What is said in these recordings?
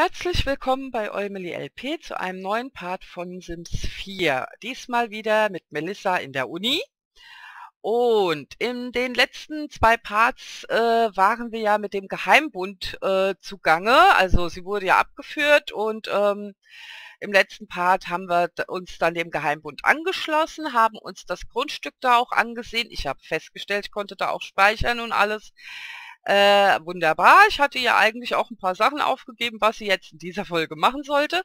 Herzlich willkommen bei Eumeli LP zu einem neuen Part von Sims 4. Diesmal wieder mit Melissa in der Uni. Und in den letzten zwei Parts äh, waren wir ja mit dem Geheimbund äh, zugange. Also sie wurde ja abgeführt und ähm, im letzten Part haben wir uns dann dem Geheimbund angeschlossen, haben uns das Grundstück da auch angesehen. Ich habe festgestellt, ich konnte da auch speichern und alles. Äh, wunderbar. Ich hatte ihr eigentlich auch ein paar Sachen aufgegeben, was sie jetzt in dieser Folge machen sollte.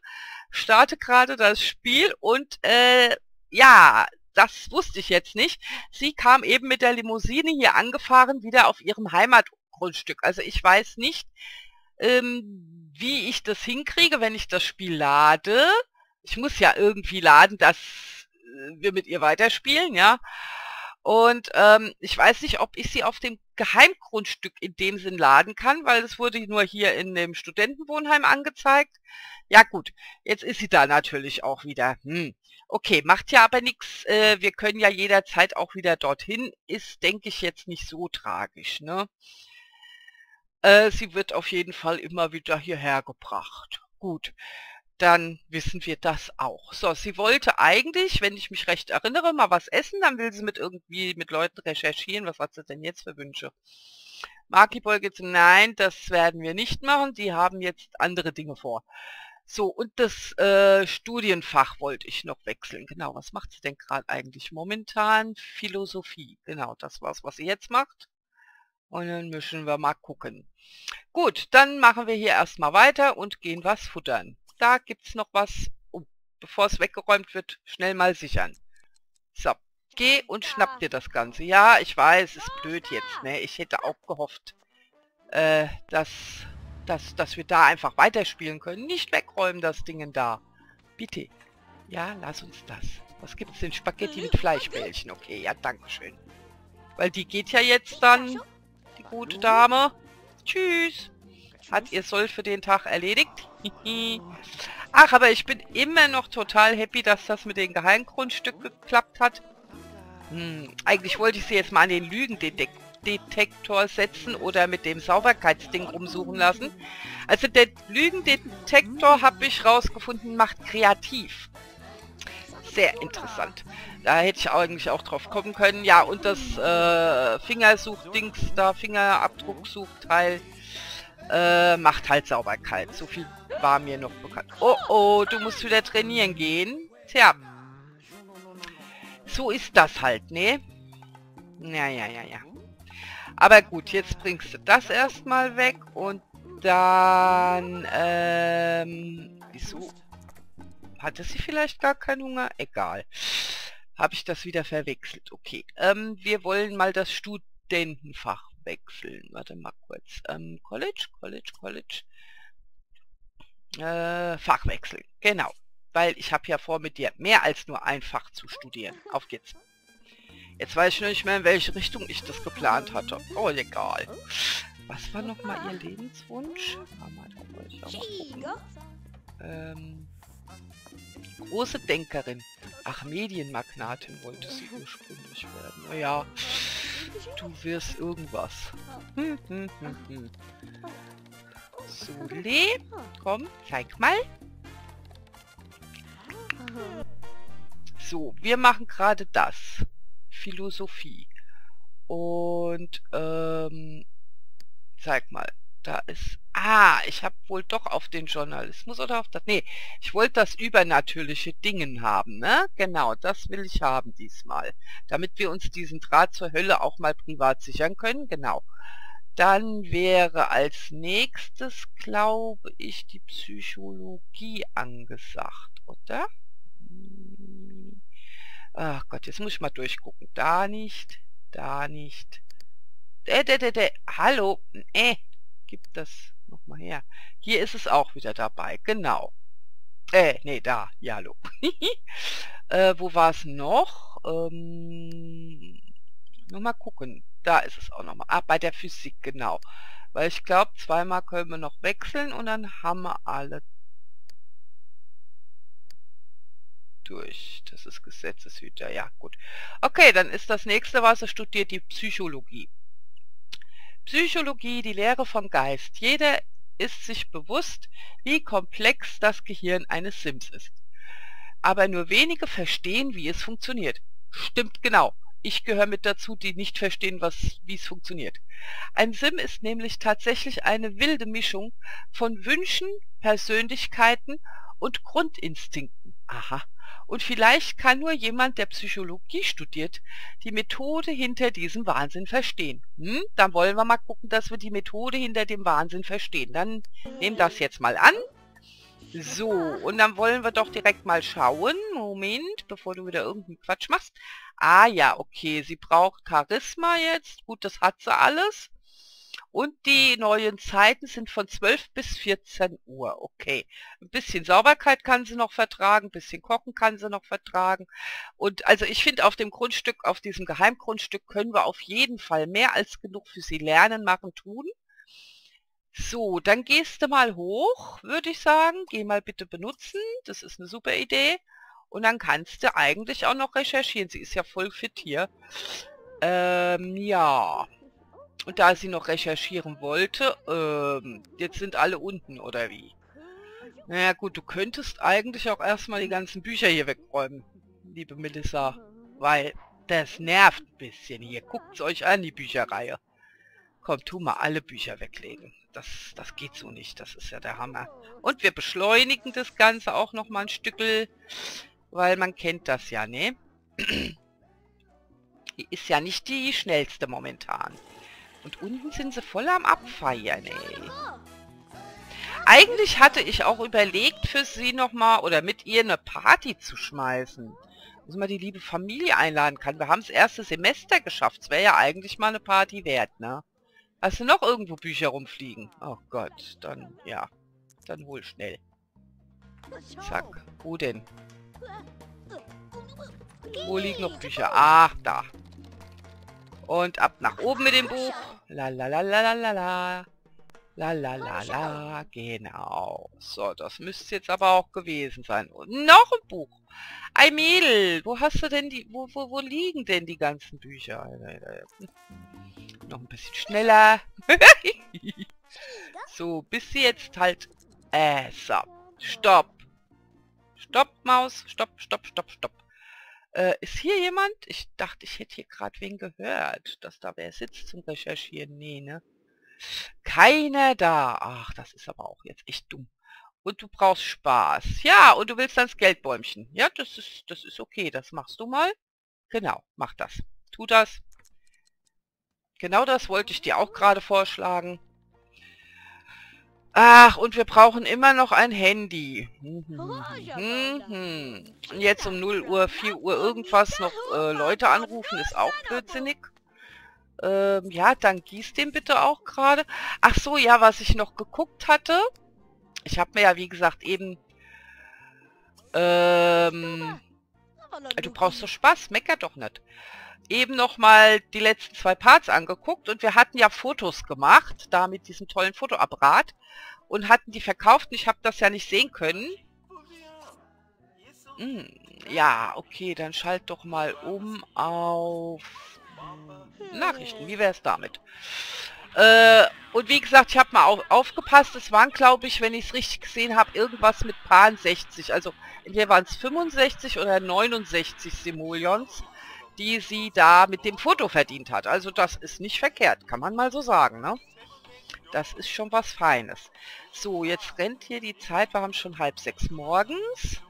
Starte gerade das Spiel und äh, ja, das wusste ich jetzt nicht. Sie kam eben mit der Limousine hier angefahren, wieder auf ihrem Heimatgrundstück. Also ich weiß nicht, ähm, wie ich das hinkriege, wenn ich das Spiel lade. Ich muss ja irgendwie laden, dass äh, wir mit ihr weiterspielen, ja. Und ähm, ich weiß nicht, ob ich sie auf dem Geheimgrundstück in dem Sinn laden kann, weil es wurde nur hier in dem Studentenwohnheim angezeigt. Ja gut, jetzt ist sie da natürlich auch wieder. Hm. Okay, macht ja aber nichts. Äh, wir können ja jederzeit auch wieder dorthin. Ist, denke ich, jetzt nicht so tragisch. Ne? Äh, sie wird auf jeden Fall immer wieder hierher gebracht. Gut dann wissen wir das auch. So, sie wollte eigentlich, wenn ich mich recht erinnere, mal was essen, dann will sie mit irgendwie mit Leuten recherchieren. Was hat sie denn jetzt für Wünsche? Markiboy geht nein, das werden wir nicht machen, die haben jetzt andere Dinge vor. So, und das äh, Studienfach wollte ich noch wechseln. Genau, was macht sie denn gerade eigentlich momentan? Philosophie. Genau, das war's, was sie jetzt macht. Und dann müssen wir mal gucken. Gut, dann machen wir hier erstmal weiter und gehen was futtern da gibt es noch was. Oh, bevor es weggeräumt wird, schnell mal sichern. So, geh und schnapp dir das Ganze. Ja, ich weiß, ist blöd jetzt. Ne? Ich hätte auch gehofft, äh, dass, dass, dass wir da einfach weiterspielen können. Nicht wegräumen, das Ding da. Bitte. Ja, lass uns das. Was gibt es denn? Spaghetti mit Fleischbällchen. Okay, ja, danke schön. Weil die geht ja jetzt dann, die gute Dame. Tschüss. Hat ihr Soll für den Tag erledigt. Ach, aber ich bin immer noch total happy, dass das mit dem Geheimgrundstück geklappt hat. Hm, eigentlich wollte ich sie jetzt mal an den Lügendetektor setzen oder mit dem Sauberkeitsding rumsuchen lassen. Also der Lügendetektor, habe ich rausgefunden, macht kreativ. Sehr interessant. Da hätte ich eigentlich auch drauf kommen können. Ja, und das äh, Fingersuchdings da, Fingerabdrucksuchteil äh, macht halt Sauberkeit. So viel war mir noch bekannt. Oh, oh, du musst wieder trainieren gehen. Tja. So ist das halt, ne? Ja, ja, ja, ja. Aber gut, jetzt bringst du das erstmal weg und dann, ähm, wieso? Hatte sie vielleicht gar keinen Hunger? Egal. Habe ich das wieder verwechselt. Okay, ähm, wir wollen mal das Studentenfach wechseln. Warte mal kurz. Ähm, College, College, College. Äh, Fach. Genau. Weil ich habe ja vor, mit dir mehr als nur ein Fach zu studieren. Auf geht's. Jetzt weiß ich nur nicht mehr, in welche Richtung ich das geplant hatte. Oh, egal. Was war nochmal Ihr Lebenswunsch? Ähm, große Denkerin. Ach, Medienmagnatin wollte sie ursprünglich werden. Naja, du wirst irgendwas. Hm, hm, hm, hm. Sule, komm, zeig mal. So, wir machen gerade das. Philosophie. Und, ähm, zeig mal. Da ist... Ah, ich habe wohl doch auf den Journalismus oder auf das... Nee, ich wollte das übernatürliche Dingen haben, ne? Genau, das will ich haben diesmal. Damit wir uns diesen Draht zur Hölle auch mal privat sichern können. Genau. Dann wäre als nächstes, glaube ich, die Psychologie angesagt, oder? Hm. Ach Gott, jetzt muss ich mal durchgucken. Da nicht, da nicht. Äh, äh, äh, hallo, äh, gibt das nochmal her. Hier ist es auch wieder dabei, genau. Äh, nee, da, ja, hallo. äh, wo war es noch? Ähm, nur mal gucken. Da ist es auch nochmal. Ah, bei der Physik, genau. Weil ich glaube, zweimal können wir noch wechseln und dann haben wir alle durch. Das ist Gesetzeshüter. Ja, gut. Okay, dann ist das nächste, was er studiert, die Psychologie. Psychologie, die Lehre vom Geist. Jeder ist sich bewusst, wie komplex das Gehirn eines Sims ist. Aber nur wenige verstehen, wie es funktioniert. Stimmt genau. Ich gehöre mit dazu, die nicht verstehen, was, wie es funktioniert. Ein Sim ist nämlich tatsächlich eine wilde Mischung von Wünschen, Persönlichkeiten und Grundinstinkten. Aha. Und vielleicht kann nur jemand, der Psychologie studiert, die Methode hinter diesem Wahnsinn verstehen. Hm? Dann wollen wir mal gucken, dass wir die Methode hinter dem Wahnsinn verstehen. Dann nehmen das jetzt mal an. So, und dann wollen wir doch direkt mal schauen. Moment, bevor du wieder irgendeinen Quatsch machst. Ah ja, okay, sie braucht Charisma jetzt. Gut, das hat sie alles. Und die neuen Zeiten sind von 12 bis 14 Uhr. Okay. Ein bisschen Sauberkeit kann sie noch vertragen, ein bisschen Kochen kann sie noch vertragen. Und also ich finde, auf dem Grundstück, auf diesem Geheimgrundstück können wir auf jeden Fall mehr als genug für sie lernen, machen, tun. So, dann gehst du mal hoch, würde ich sagen. Geh mal bitte benutzen. Das ist eine super Idee. Und dann kannst du eigentlich auch noch recherchieren. Sie ist ja voll fit hier. Ähm, ja. Und da sie noch recherchieren wollte, ähm, jetzt sind alle unten, oder wie? Naja gut, du könntest eigentlich auch erstmal die ganzen Bücher hier wegräumen, liebe Melissa. Weil das nervt ein bisschen hier. Guckt's euch an, die Bücherreihe. Komm, tu mal alle Bücher weglegen. Das, das geht so nicht. Das ist ja der Hammer. Und wir beschleunigen das Ganze auch noch mal ein Stückel, weil man kennt das ja, ne? Die ist ja nicht die schnellste momentan. Und unten sind sie voll am Abfeiern, ey. Eigentlich hatte ich auch überlegt, für sie nochmal oder mit ihr eine Party zu schmeißen. Dass man die liebe Familie einladen kann. Wir haben das erste Semester geschafft. Es wäre ja eigentlich mal eine Party wert, ne? Hast du noch irgendwo Bücher rumfliegen? Oh Gott, dann, ja. Dann wohl schnell. Zack. Wo denn? Wo liegen noch Bücher? Ach, da. Und ab nach oben mit dem Buch. La la la la la la la. La la la la. Genau. So, das müsste jetzt aber auch gewesen sein. Und noch ein Buch. Ein Mädel. Wo hast du denn die... Wo, wo, wo liegen denn die ganzen Bücher? Noch ein bisschen schneller. so, bis sie jetzt halt... Äh, so. Stopp. Stopp, Maus. Stopp, stopp, stopp, stopp. Äh, ist hier jemand? Ich dachte, ich hätte hier gerade wen gehört, dass da wer sitzt zum Recherchieren. Nee, ne? Keiner da. Ach, das ist aber auch jetzt echt dumm. Und du brauchst Spaß. Ja, und du willst das Geldbäumchen. Ja, das ist, das ist okay. Das machst du mal. Genau, mach das. Tu das. Genau das wollte ich dir auch gerade vorschlagen. Ach, und wir brauchen immer noch ein Handy. Mhm. Und jetzt um 0 Uhr, 4 Uhr irgendwas noch äh, Leute anrufen, ist auch blödsinnig. Ähm, ja, dann gieß den bitte auch gerade. Ach so, ja, was ich noch geguckt hatte. Ich habe mir ja, wie gesagt, eben... Ähm, du brauchst so Spaß, mecker doch nicht eben noch mal die letzten zwei Parts angeguckt und wir hatten ja Fotos gemacht, da mit diesem tollen Fotoapparat und hatten die verkauft und ich habe das ja nicht sehen können. Hm, ja, okay, dann schalt doch mal um auf Nachrichten. Wie wäre es damit? Äh, und wie gesagt, ich habe mal auf, aufgepasst. Es waren, glaube ich, wenn ich es richtig gesehen habe, irgendwas mit Paar 60. Also entweder waren es 65 oder 69 Simoleons die sie da mit dem Foto verdient hat. Also das ist nicht verkehrt, kann man mal so sagen, ne? Das ist schon was Feines. So, jetzt rennt hier die Zeit, wir haben schon halb sechs morgens.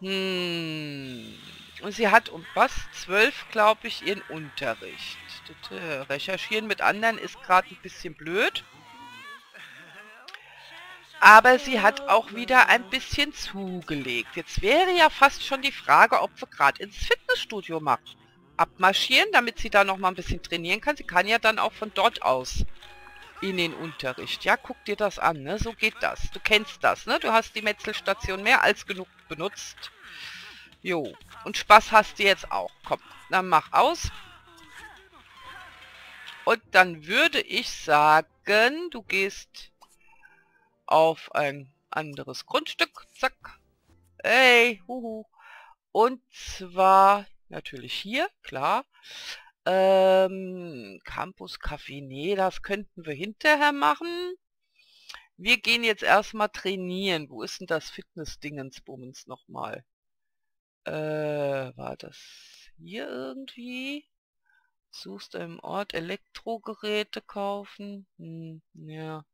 Hm. Und sie hat um was? Zwölf, glaube ich, ihren Unterricht. Recherchieren mit anderen ist gerade ein bisschen blöd. Aber sie hat auch wieder ein bisschen zugelegt. Jetzt wäre ja fast schon die Frage, ob wir gerade ins Fitnessstudio macht abmarschieren, damit sie da noch mal ein bisschen trainieren kann. Sie kann ja dann auch von dort aus in den Unterricht. Ja, guck dir das an, ne? So geht das. Du kennst das, ne? Du hast die Metzelstation mehr als genug benutzt. Jo. Und Spaß hast du jetzt auch. Komm, dann mach aus. Und dann würde ich sagen, du gehst auf ein anderes Grundstück. Zack. Hey, huhu. Und zwar natürlich hier, klar. Ähm, Campus Café, nee, das könnten wir hinterher machen. Wir gehen jetzt erstmal trainieren. Wo ist denn das Fitness-Dingensbummens nochmal? Äh, war das hier irgendwie? Suchst du im Ort Elektrogeräte kaufen? Hm, ja.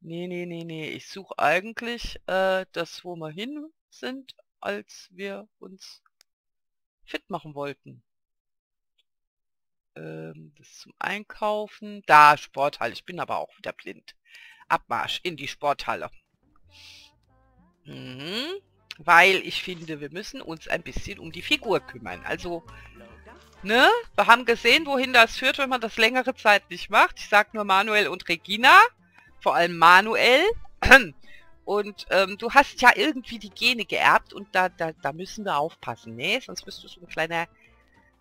Nee, nee, nee, nee. Ich suche eigentlich äh, das, wo wir hin sind, als wir uns fit machen wollten. Ähm, das zum Einkaufen. Da, Sporthalle. Ich bin aber auch wieder blind. Abmarsch in die Sporthalle. Mhm. Weil ich finde, wir müssen uns ein bisschen um die Figur kümmern. Also, ne? Wir haben gesehen, wohin das führt, wenn man das längere Zeit nicht macht. Ich sag nur Manuel und Regina. Vor allem Manuel. Und ähm, du hast ja irgendwie die Gene geerbt und da, da, da müssen wir aufpassen, ne? Sonst bist du so ein kleiner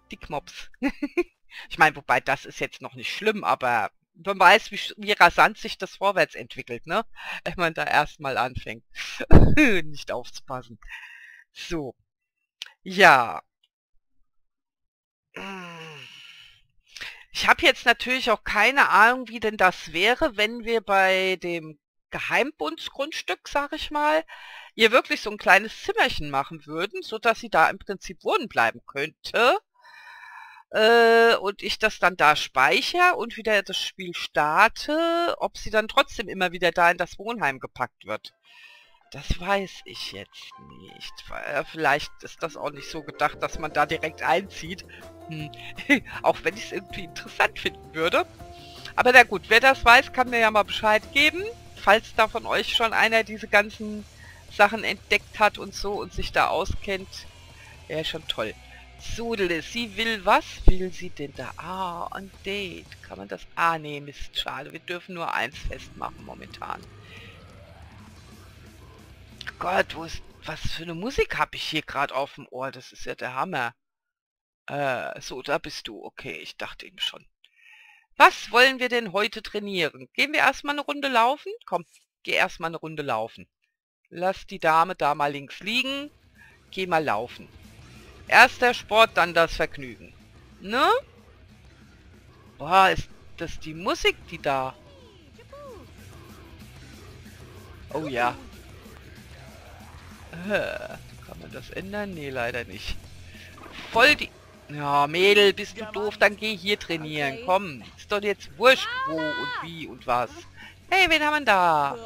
Dickmops. ich meine, wobei das ist jetzt noch nicht schlimm, aber man weiß, wie, wie rasant sich das vorwärts entwickelt, ne? Wenn man da erstmal anfängt, nicht aufzupassen. So. Ja. Ich habe jetzt natürlich auch keine Ahnung, wie denn das wäre, wenn wir bei dem Geheimbundsgrundstück, sag ich mal, ihr wirklich so ein kleines Zimmerchen machen würden, so dass sie da im Prinzip wohnen bleiben könnte. Äh, und ich das dann da speichere und wieder das Spiel starte, ob sie dann trotzdem immer wieder da in das Wohnheim gepackt wird. Das weiß ich jetzt nicht. Vielleicht ist das auch nicht so gedacht, dass man da direkt einzieht. Hm. auch wenn ich es irgendwie interessant finden würde. Aber na gut, wer das weiß, kann mir ja mal Bescheid geben falls da von euch schon einer diese ganzen Sachen entdeckt hat und so und sich da auskennt, wäre schon toll. Sudele, sie will was? Will sie denn da? Ah, ein Date. Kann man das? Ah, nee, Mist, schade. Wir dürfen nur eins festmachen momentan. Gott, wo ist... Was für eine Musik habe ich hier gerade auf dem Ohr? Das ist ja der Hammer. Äh, so, da bist du. Okay, ich dachte eben schon. Was wollen wir denn heute trainieren? Gehen wir erstmal eine Runde laufen? Komm, geh erstmal eine Runde laufen. Lass die Dame da mal links liegen. Geh mal laufen. Erst der Sport, dann das Vergnügen. Ne? Boah, ist das die Musik, die da... Oh ja. Kann man das ändern? Nee, leider nicht. Voll die... Ja, Mädel, bist du doof, dann geh hier trainieren. Komm, ist doch jetzt wurscht, wo und wie und was. Hey, wen haben wir da?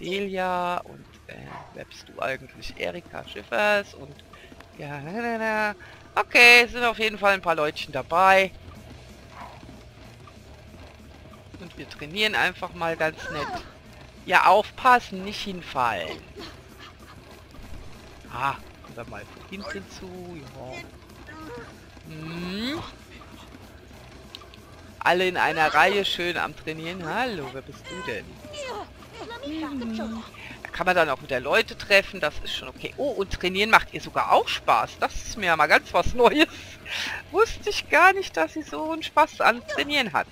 Delia und, äh, wer bist du eigentlich? Erika Schiffers und, ja, na, na, Okay, sind auf jeden Fall ein paar Leutchen dabei. Und wir trainieren einfach mal ganz nett. Ja, aufpassen, nicht hinfallen. Ah, kommen wir mal von hinten zu. Ja. Hm. Alle in einer Reihe schön am Trainieren. Hallo, wer bist du denn? Hm. Da kann man dann auch wieder Leute treffen, das ist schon okay. Oh, und trainieren macht ihr sogar auch Spaß. Das ist mir ja mal ganz was Neues. Wusste ich gar nicht, dass sie so einen Spaß an Trainieren hat.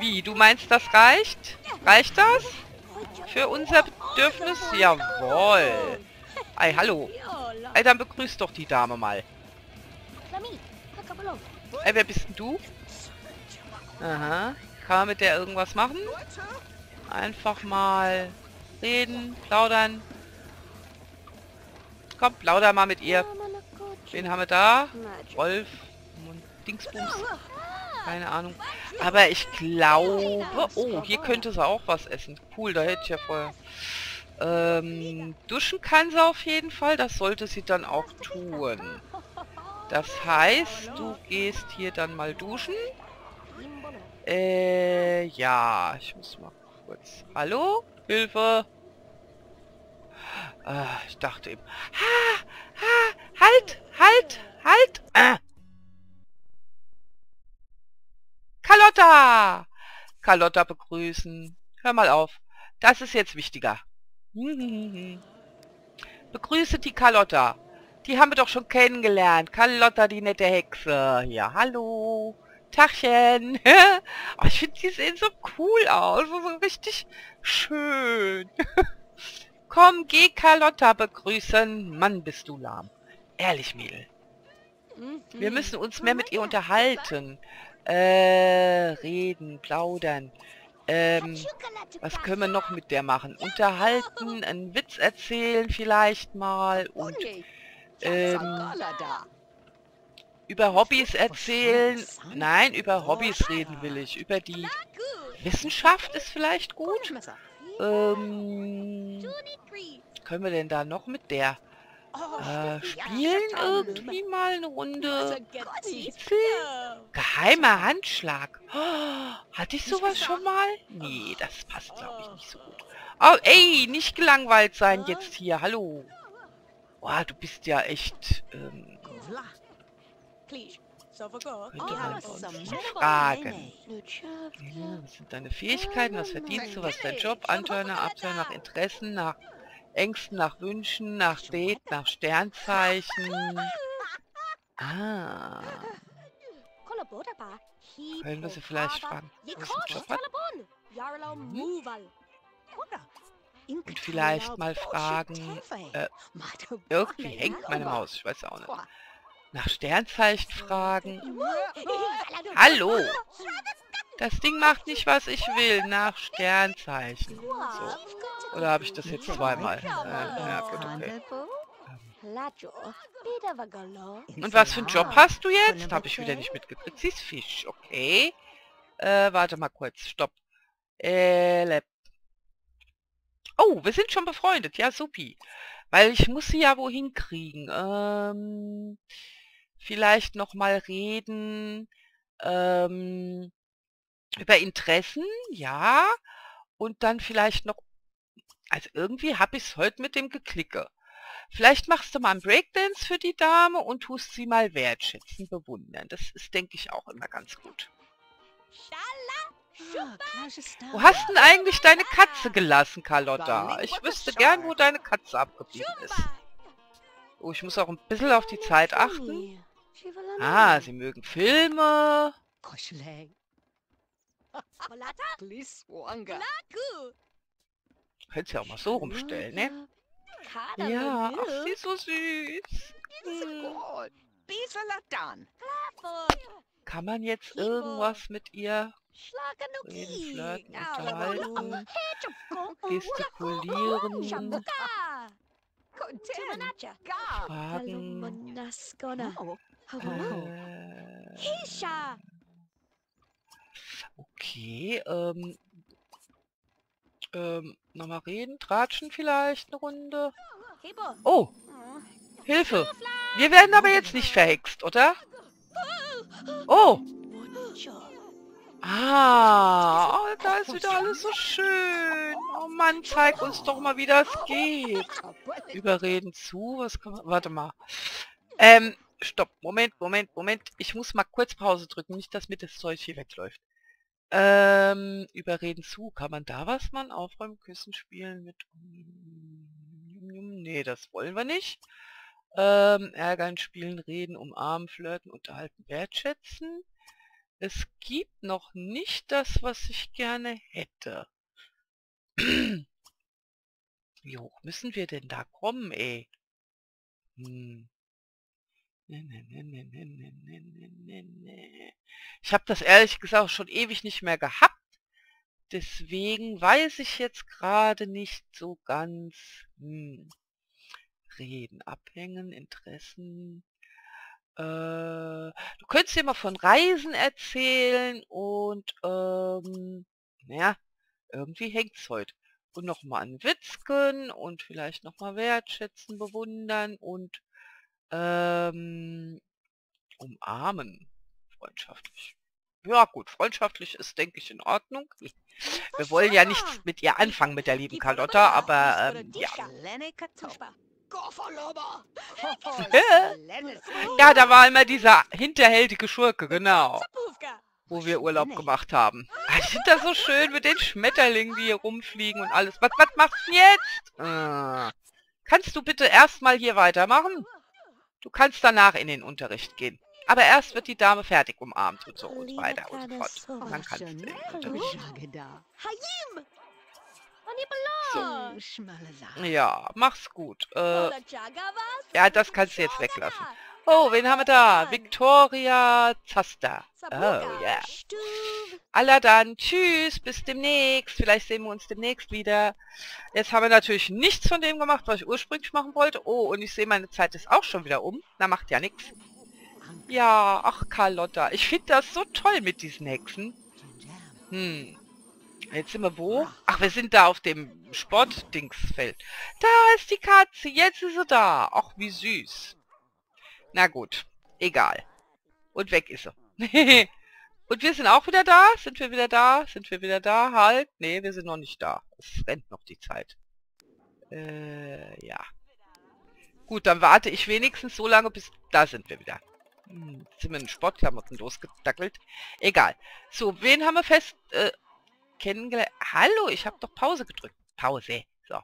Wie, du meinst, das reicht? Reicht das? Für unser Bedürfnis? Jawohl. Ei, hallo. Ey, dann begrüßt doch die Dame mal. Ey, wer bist denn du? Aha. Kann man mit der irgendwas machen? Einfach mal reden, plaudern. Komm, plauder mal mit ihr. Wen haben wir da? Wolf Dingsbums. Keine Ahnung. Aber ich glaube... Oh, hier könnte sie auch was essen. Cool, da hätte ich ja vorher... Ähm, duschen kann sie auf jeden Fall. Das sollte sie dann auch tun. Das heißt, du gehst hier dann mal duschen. Äh, ja, ich muss mal kurz... Hallo? Hilfe! Ah, ich dachte eben... Ha! Ha! Halt! Halt! Halt! Ah. Carlotta! Carlotta begrüßen. Hör mal auf. Das ist jetzt wichtiger. Begrüße die Carlotta. Die haben wir doch schon kennengelernt. Carlotta, die nette Hexe. Ja, hallo. Tachchen. oh, ich finde, die sehen so cool aus. So, richtig schön. Komm, geh Carlotta begrüßen. Mann, bist du lahm. Ehrlich, Mädel. Wir müssen uns mehr mit ihr unterhalten. Äh, reden, plaudern. Ähm, was können wir noch mit der machen? Unterhalten, einen Witz erzählen vielleicht mal und ähm, über Hobbys erzählen. Nein, über Hobbys reden will ich. Über die Wissenschaft ist vielleicht gut. Ähm, können wir denn da noch mit der äh, spielen irgendwie mal eine Runde? Geheimer Handschlag. Oh, hatte ich sowas schon mal? Nee, das passt glaube ich nicht so gut. Oh, ey, nicht gelangweilt sein jetzt hier. Hallo. Boah, du bist ja echt... Ähm, könnte man uns mal fragen. Ja, was sind deine Fähigkeiten? Was verdienst du? Was ist dein Job? Antörner, Abtörner nach Interessen, nach Ängsten, nach Wünschen, nach Date, nach Sternzeichen. Ah. Können wir sie vielleicht fragen? Mhm. Und vielleicht mal fragen, äh, irgendwie hängt meine Maus, ich weiß auch nicht. Nach Sternzeichen fragen. Hallo! Das Ding macht nicht, was ich will. Nach Sternzeichen. So. Oder habe ich das jetzt zweimal? Äh, ja, gut, okay. Und was für einen Job hast du jetzt? Habe ich wieder nicht mitgekriegt. Sie ist Fisch, okay. Äh, warte mal kurz. Stopp. Äh, oh, wir sind schon befreundet. Ja, supi. Weil ich muss sie ja wohin kriegen. Ähm, vielleicht nochmal reden ähm, über Interessen, ja, und dann vielleicht noch, also irgendwie habe ich es heute mit dem Geklicke. Vielleicht machst du mal einen Breakdance für die Dame und tust sie mal wertschätzen, bewundern. Das ist, denke ich, auch immer ganz gut. Wo hast denn eigentlich deine Katze gelassen, Carlotta? Ich wüsste gern, wo deine Katze abgeblieben ist. Oh, ich muss auch ein bisschen auf die Zeit achten. Ah, sie mögen Filme. Könnt ihr auch mal so rumstellen, ne? Ja, ach, sie ist so süß. Hm. Kann man jetzt irgendwas mit ihr reden, flirten, unterhalten, gestikulieren, fragen, äh, okay, ähm, ähm, nochmal reden, tratschen vielleicht eine Runde. Oh, Hilfe. Wir werden aber jetzt nicht verhext, oder? Oh. Ah, oh, da ist wieder alles so schön. Oh Mann, zeig uns doch mal, wie das geht. Überreden zu, was kann man... Warte mal. Ähm, stopp, Moment, Moment, Moment. Ich muss mal kurz Pause drücken, nicht, dass mir das Zeug hier wegläuft. Ähm, überreden zu. Kann man da was machen? Aufräumen, küssen, spielen mit... Nee, das wollen wir nicht. Ähm, ärgern, spielen, reden, umarmen, flirten, unterhalten, wertschätzen. Es gibt noch nicht das, was ich gerne hätte. Wie hoch müssen wir denn da kommen, ey? Hm. Ich habe das ehrlich gesagt schon ewig nicht mehr gehabt. Deswegen weiß ich jetzt gerade nicht so ganz. Hm. Reden, abhängen, Interessen. Äh, du könntest dir mal von Reisen erzählen und ähm, naja, irgendwie hängt's heute. Und nochmal einen Witz können und vielleicht nochmal wertschätzen, bewundern und ähm, umarmen. Freundschaftlich. Ja gut, freundschaftlich ist, denke ich, in Ordnung. Wir wollen ja nichts mit ihr anfangen, mit der lieben Carlotta, aber ähm, ja. ja, da war immer dieser hinterhältige Schurke, genau. Wo wir Urlaub gemacht haben. Ah, ich finde das so schön mit den Schmetterlingen, die hier rumfliegen und alles. Was, was machst du jetzt? Ah. Kannst du bitte erstmal hier weitermachen? Du kannst danach in den Unterricht gehen. Aber erst wird die Dame fertig umarmt und so und weiter und so fort. Und dann kannst du in den Unterricht. So. Ja, mach's gut. Äh, ja, das kannst du jetzt weglassen. Oh, wen haben wir da? Victoria Zaster. Oh, ja. Yeah. Aller dann, tschüss, bis demnächst. Vielleicht sehen wir uns demnächst wieder. Jetzt haben wir natürlich nichts von dem gemacht, was ich ursprünglich machen wollte. Oh, und ich sehe, meine Zeit ist auch schon wieder um. Na, macht ja nichts. Ja, ach Carlotta, ich finde das so toll mit diesen Hexen. Hm. Jetzt sind wir wo? Ach, wir sind da auf dem Sportdingsfeld. Da ist die Katze, jetzt ist sie da. Ach, wie süß. Na gut, egal. Und weg ist sie. Und wir sind auch wieder da? Sind wir wieder da? Sind wir wieder da? Halt. Nee, wir sind noch nicht da. Es rennt noch die Zeit. Äh, ja. Gut, dann warte ich wenigstens so lange, bis... Da sind wir wieder. Hm, sind wir in Sportklamotten losgedackelt? Egal. So, wen haben wir fest äh, kennengelernt? Hallo, ich habe doch Pause gedrückt. Pause. So.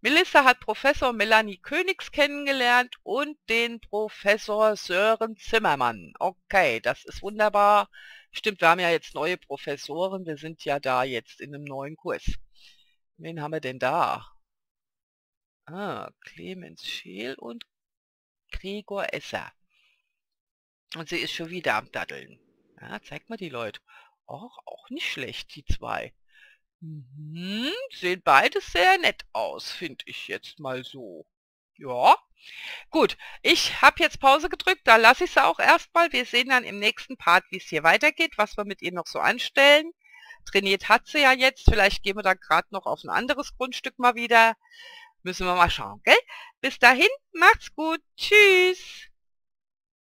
Melissa hat Professor Melanie Königs kennengelernt und den Professor Sören Zimmermann. Okay, das ist wunderbar. Stimmt, wir haben ja jetzt neue Professoren. Wir sind ja da jetzt in einem neuen Kurs. Wen haben wir denn da? Ah, Clemens Scheel und Gregor Esser. Und sie ist schon wieder am Daddeln. Ja, zeig mal die Leute. Och, auch nicht schlecht, die zwei. Mhm, sehen beides sehr nett aus, finde ich jetzt mal so. Ja, gut. Ich habe jetzt Pause gedrückt, da lasse ich sie auch erstmal. Wir sehen dann im nächsten Part, wie es hier weitergeht, was wir mit ihr noch so anstellen. Trainiert hat sie ja jetzt, vielleicht gehen wir dann gerade noch auf ein anderes Grundstück mal wieder. Müssen wir mal schauen, gell? Bis dahin, macht's gut, tschüss.